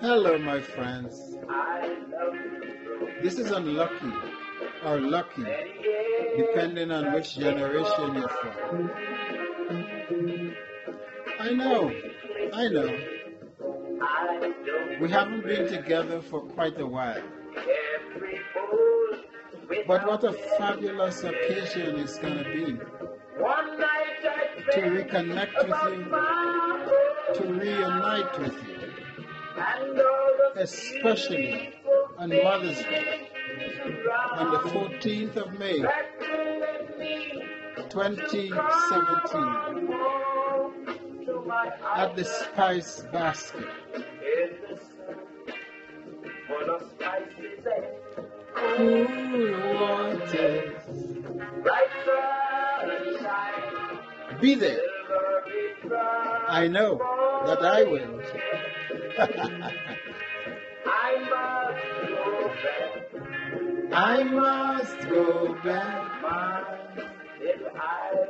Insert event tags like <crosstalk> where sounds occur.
Hello, my friends. This is unlucky or lucky, depending on which generation you're from. I know, I know. We haven't been together for quite a while. But what a fabulous occasion it's going to be to reconnect with you, to reunite with you especially on Mother's Day, on the 14th of May, 2017, at the Spice Basket. Cool waters. Be there. I know that I will. <laughs> I must go back. I got this calling